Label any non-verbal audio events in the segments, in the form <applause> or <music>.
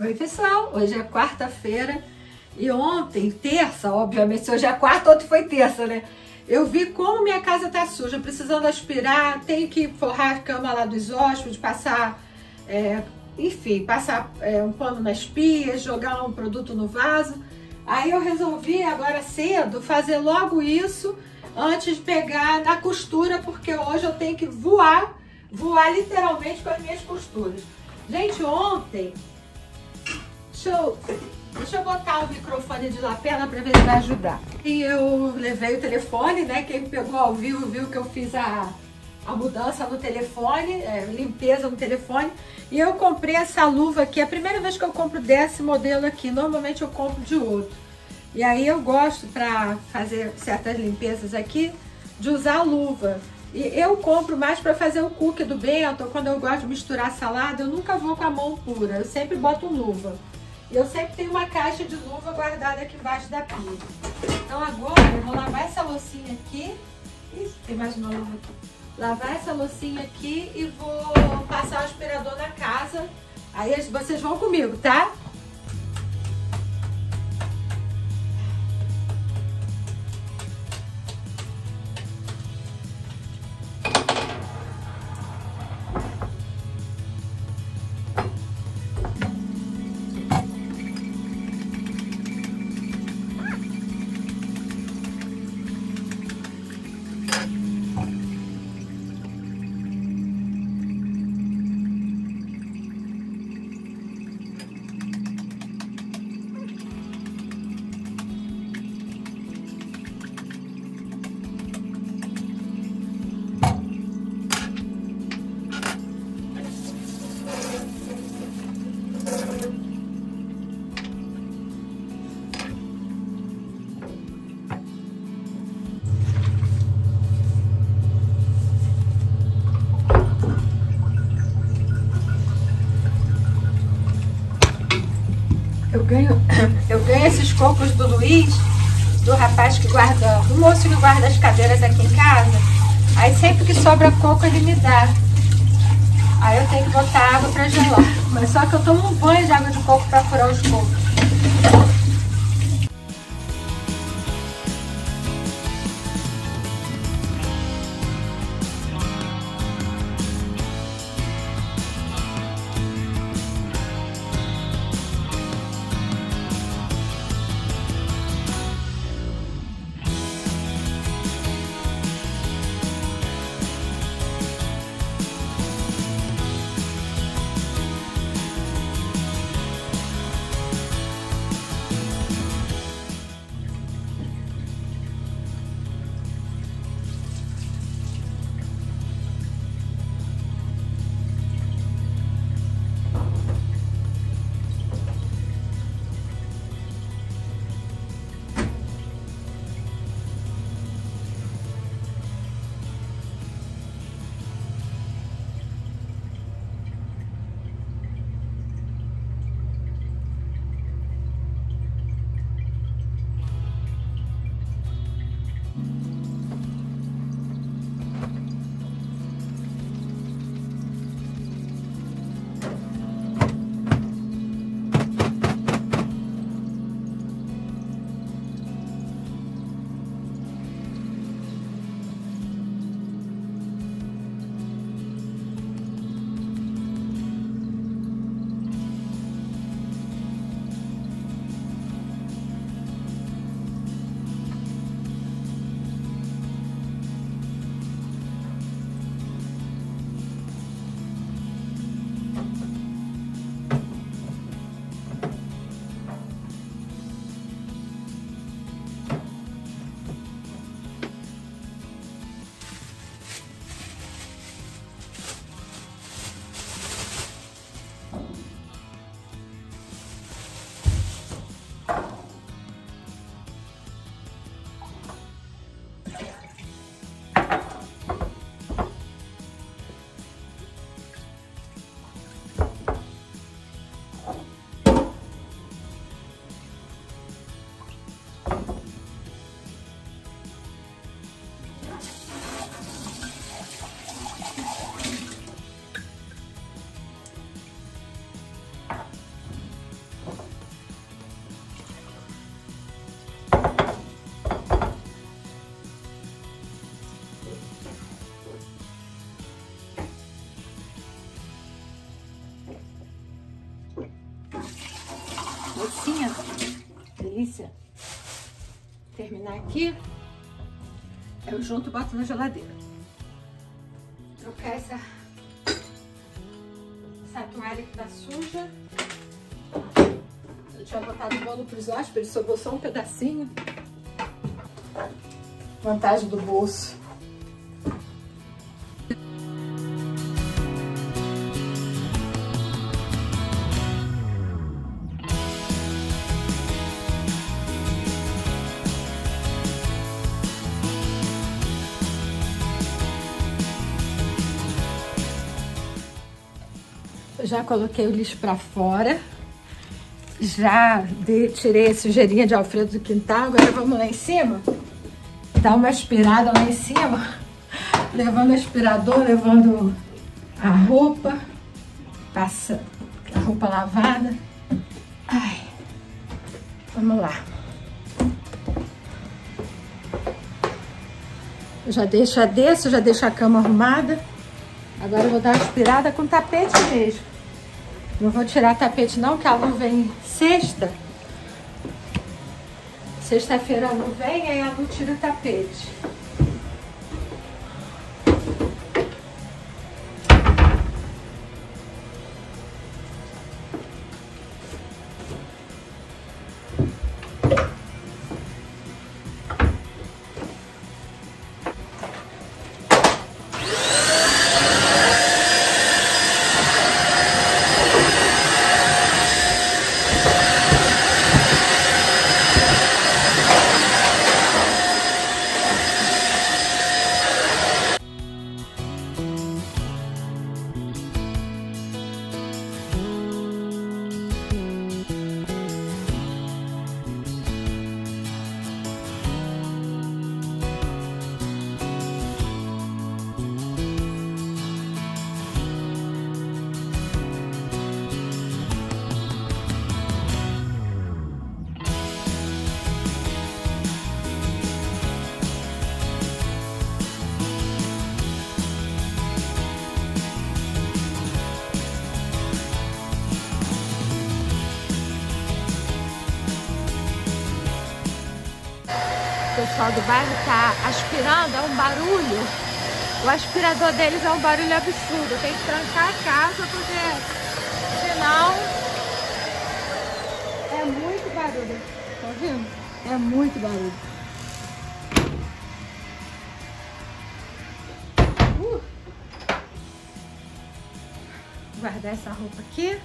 Oi, pessoal! Hoje é quarta-feira e ontem, terça, obviamente, se hoje é quarta, ontem foi terça, né? Eu vi como minha casa tá suja, precisando aspirar, tenho que forrar a cama lá dos hóspedes, passar, é, enfim, passar é, um pano nas pias, jogar um produto no vaso. Aí eu resolvi agora cedo fazer logo isso antes de pegar na costura, porque hoje eu tenho que voar, voar literalmente com as minhas costuras. Gente, ontem Deixa eu, deixa eu botar o microfone de lapela para ver se vai ajudar. E eu levei o telefone, né? Quem pegou ao vivo viu que eu fiz a, a mudança no telefone, é, limpeza no telefone. E eu comprei essa luva aqui, é a primeira vez que eu compro desse modelo aqui. Normalmente eu compro de outro. E aí eu gosto para fazer certas limpezas aqui de usar luva. E eu compro mais para fazer o cookie do Bento, quando eu gosto de misturar salada, eu nunca vou com a mão pura, eu sempre boto luva. E eu sempre tenho uma caixa de luva guardada aqui embaixo da pia. Então agora eu vou lavar essa loucinha aqui. Ih, tem mais uma luva aqui. Lavar essa loucinha aqui e vou passar o aspirador na casa. Aí vocês vão comigo, tá? Ganho, <coughs> eu ganho esses cocos do Luiz, do rapaz que guarda, do moço que guarda as cadeiras aqui em casa. Aí sempre que sobra coco ele me dá. Aí eu tenho que botar água para gelar. Mas só que eu tomo um banho de água de coco para furar os cocos. Terminar aqui. Eu junto e boto na geladeira. Trocar essa, essa toalha que tá suja. Eu tinha botado o bolo pros hóspedes, sobrou só um pedacinho. Vantagem do bolso. Já coloquei o lixo para fora. Já de, tirei a sujeirinha de Alfredo do quintal. Agora vamos lá em cima. Dar uma aspirada lá em cima. Levando aspirador, levando a roupa. Passa a roupa lavada. Ai. Vamos lá. Eu já deixo, já desço, já deixo a cama arrumada. Agora eu vou dar uma aspirada com tapete mesmo. Não vou tirar tapete não, que a Lu vem sexta. Sexta-feira a Lu vem, aí a Lu tira o tapete. Pessoal do bairro tá aspirando, é um barulho. O aspirador deles é um barulho absurdo. Tem que trancar a casa porque senão é muito barulho. Tá vendo? É muito barulho. Uh. Guardar essa roupa aqui.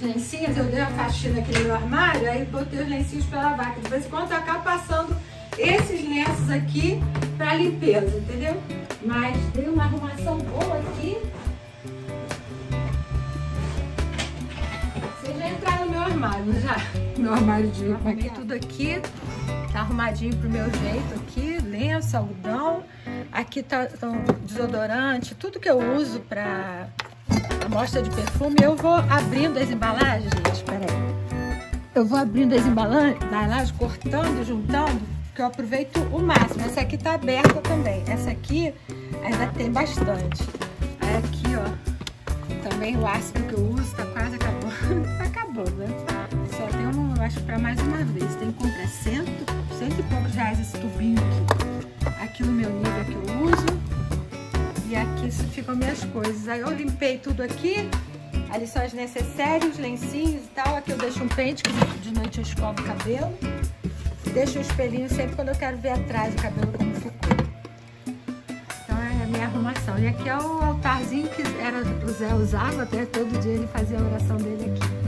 Esses lencinhos, eu dei uma faxina aqui no meu armário, aí botei os lencinhos para lavar. Que de vez em quando eu acabo passando esses lenços aqui para limpeza, entendeu? Mas dei uma arrumação boa aqui. Vocês já entraram no meu armário, já? Meu armário de Arrumei tudo aqui. Tá arrumadinho pro meu jeito aqui. Lenço, algodão. Aqui tá, tá desodorante, tudo que eu uso pra amostra de perfume. Eu vou abrindo as embalagens, gente. Eu vou abrindo as embalagens, cortando, juntando, que eu aproveito o máximo. Essa aqui tá aberta também. Essa aqui ainda tem bastante. Aí aqui, ó, também o ácido que eu uso tá quase acabando. <laughs> tá acabando, né? Só tem um, acho para mais uma vez. Tem que comprar cento, cento e poucos reais esse tubinho aqui. Aqui no meu nível que eu uso. E aqui ficam minhas coisas. Aí eu limpei tudo aqui. Ali são as necessários, lencinhos e tal. Aqui eu deixo um pente, que de noite eu escovo o cabelo. Deixo o espelhinho sempre quando eu quero ver atrás o cabelo como ficou. Então é a minha arrumação. E aqui é o altarzinho que era, o Zé usava, até todo dia ele fazia a oração dele aqui.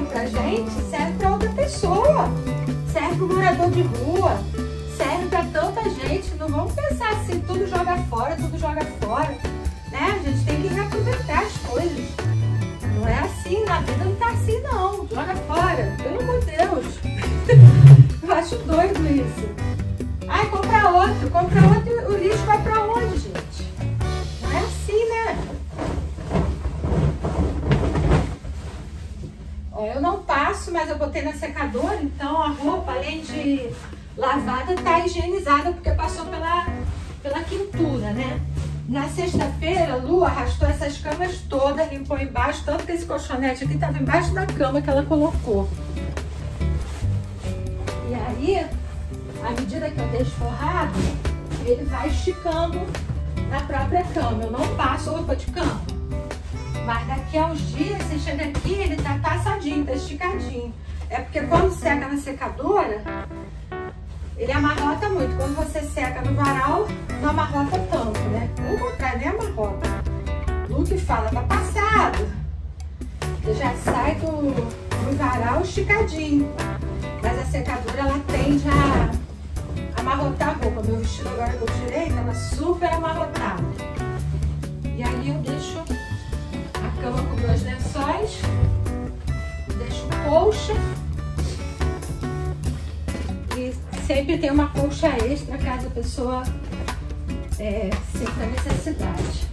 Serve pra gente, serve pra outra pessoa. Serve pro morador de rua, serve pra tanta gente. Não vamos pensar assim, tudo joga fora, tudo joga fora. Né? A gente tem que reaproveitar as coisas. Não é assim, na vida não tá assim não. Joga fora, pelo amor de Deus. <laughs> Eu acho doido isso. Ai, compra outro, compra outro o lixo vai pra onde, gente? Não é assim, né? Ó, eu não passo, mas eu botei na secadora, então a roupa, além de lavada, tá higienizada porque passou pela, pela quintura, né? Na sexta-feira, Lu arrastou essas camas todas, limpou embaixo, tanto que esse colchonete aqui estava embaixo da cama que ela colocou. E aí, à medida que eu deixo forrado, ele vai esticando na própria cama. Eu não passo roupa de cama. Mas daqui a uns dias, você chega aqui, ele tá passadinho, tá esticadinho. É porque quando seca na secadora, ele amarrota muito. Quando você seca no varal, não amarrota tanto, né? Pelo contrário, nem amarrota. Luke fala, tá passado. Você já sai do, do varal esticadinho. Mas a secadora, ela tende a amarrotar a roupa. Meu vestido agora que eu tirei, tava super amarrotado. E aí eu cama com dois lençóis. Deixo colcha. E sempre tem uma colcha extra caso a pessoa é, sinta necessidade.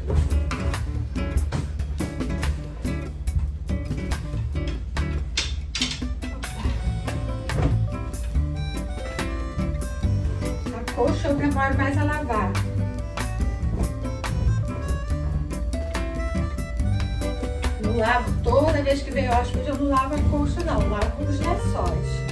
Vez que vem hóspede, eu não lavo a coxa não, lavo os lençóis.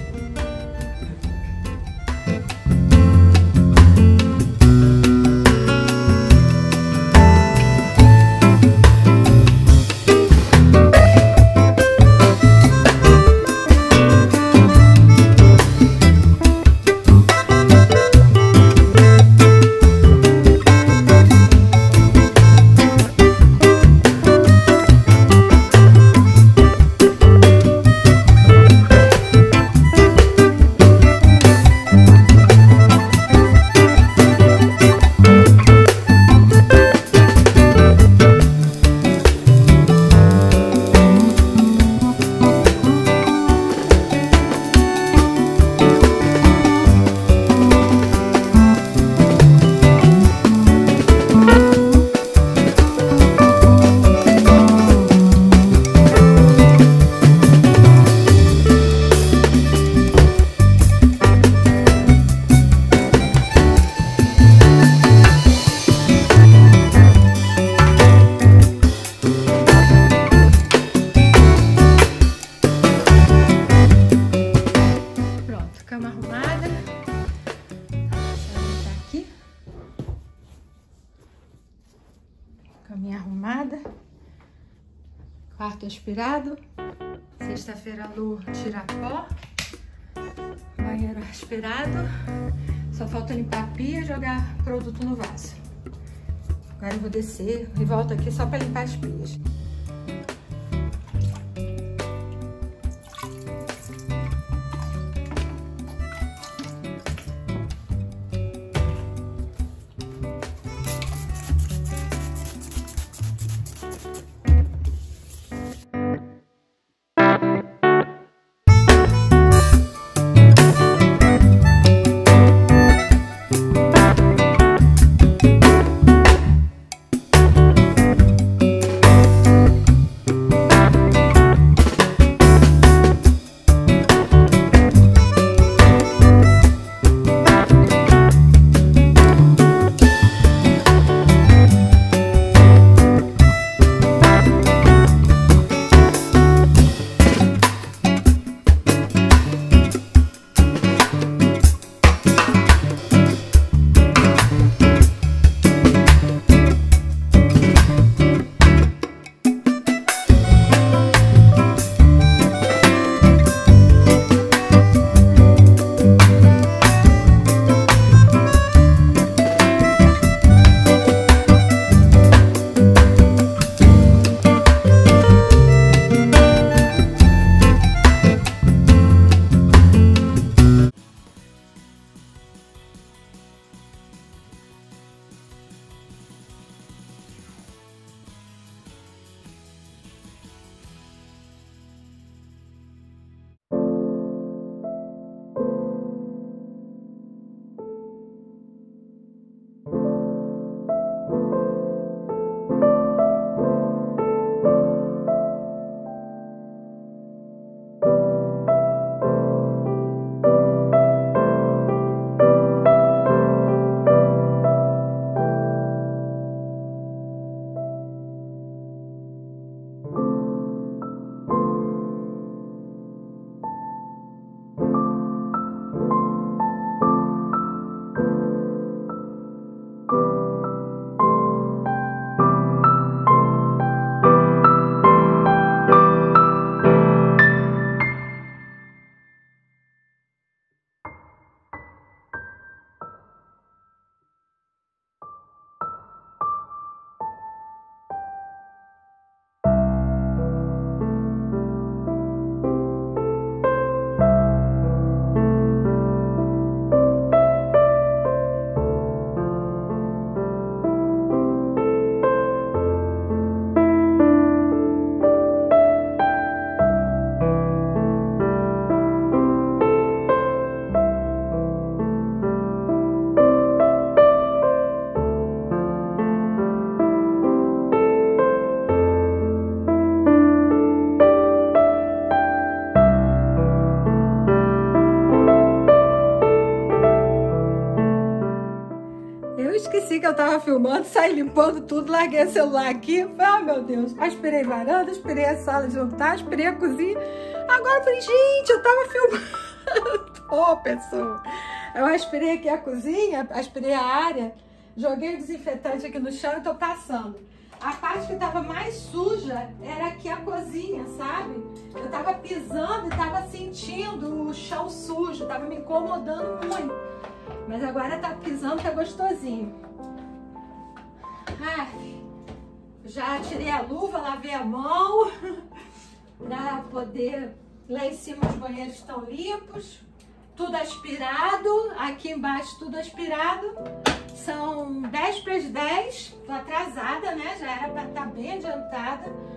Aspirado. Sexta-feira, Lu tira pó. Banheiro aspirado. Só falta limpar a pia e jogar produto no vaso. Agora eu vou descer e volto aqui só para limpar as pias. Esqueci que eu tava filmando, saí limpando tudo, larguei o celular aqui. Ah, meu Deus. Aspirei varanda, aspirei a sala de jantar, aspirei a cozinha. Agora eu falei, gente, eu tava filmando. <laughs> Ô, oh, pessoa. Eu aspirei aqui a cozinha, aspirei a área, joguei o desinfetante aqui no chão e tô passando. A parte que tava mais suja era aqui a cozinha, sabe? Eu tava pisando e tava sentindo o chão sujo, tava me incomodando muito. Mas agora tá pisando, tá gostosinho. Ai, já tirei a luva, lavei a mão <laughs> para poder. Lá em cima os banheiros estão limpos, tudo aspirado. Aqui embaixo tudo aspirado. São 10 para as 10. Tô atrasada, né? Já era para estar tá bem adiantada.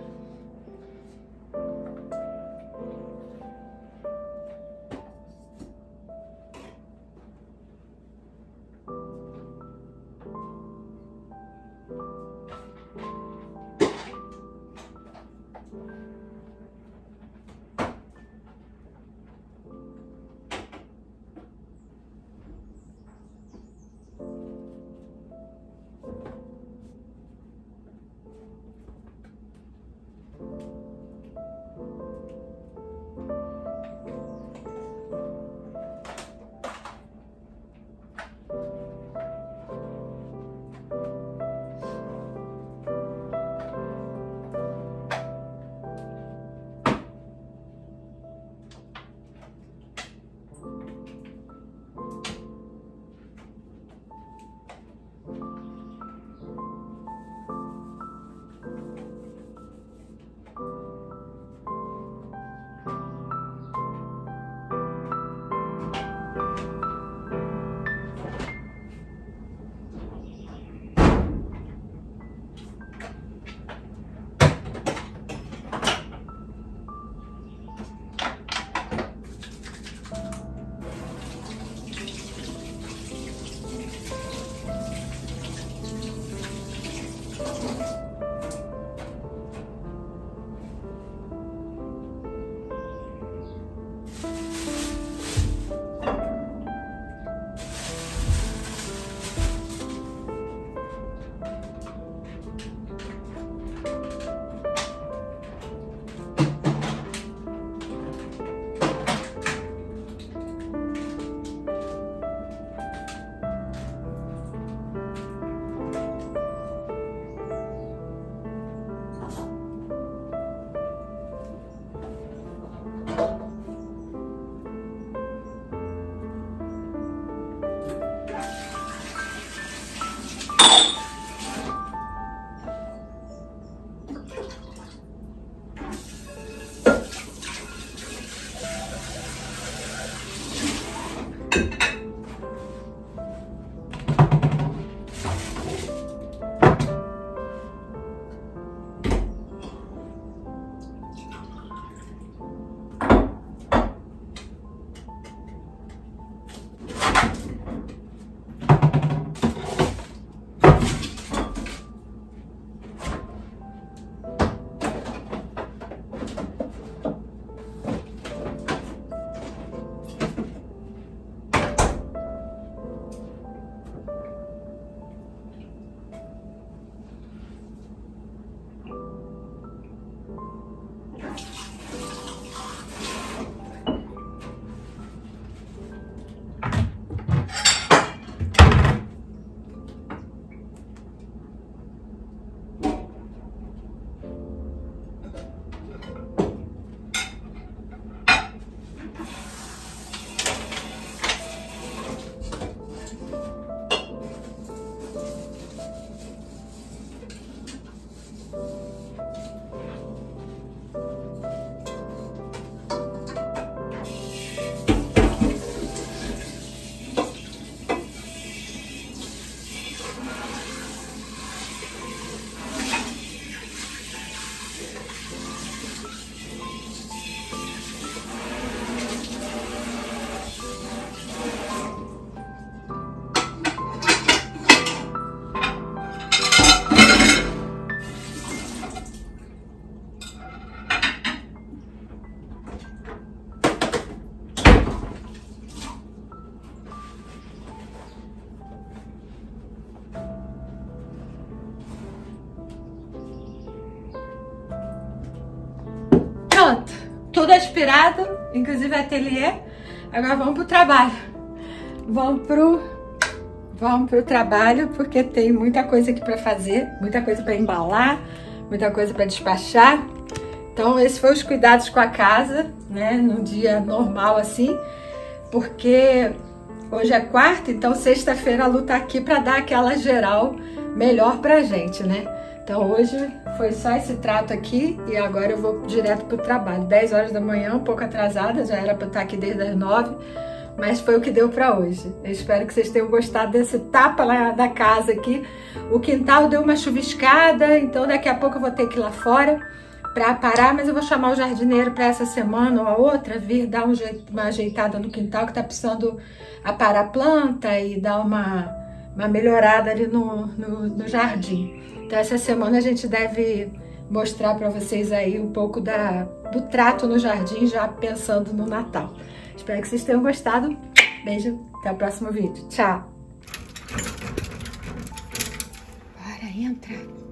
Ateliê. Agora vamos pro trabalho. Vamos pro vamos pro trabalho porque tem muita coisa aqui para fazer, muita coisa para embalar, muita coisa para despachar. Então, esses foram os cuidados com a casa, né, num dia normal assim, porque hoje é quarta, então sexta-feira a Lu tá aqui para dar aquela geral melhor pra gente, né? Então hoje foi só esse trato aqui e agora eu vou direto pro trabalho. 10 horas da manhã, um pouco atrasada, já era para estar aqui desde as 9, mas foi o que deu para hoje. Eu espero que vocês tenham gostado desse tapa lá da casa aqui. O quintal deu uma chuviscada, então daqui a pouco eu vou ter que ir lá fora para parar, mas eu vou chamar o jardineiro para essa semana ou a outra vir dar um jeito, uma ajeitada no quintal que tá precisando aparar a planta e dar uma, uma melhorada ali no, no, no jardim. Então essa semana a gente deve mostrar para vocês aí um pouco da, do trato no jardim, já pensando no Natal. Espero que vocês tenham gostado. Beijo, até o próximo vídeo. Tchau! Bora, entra!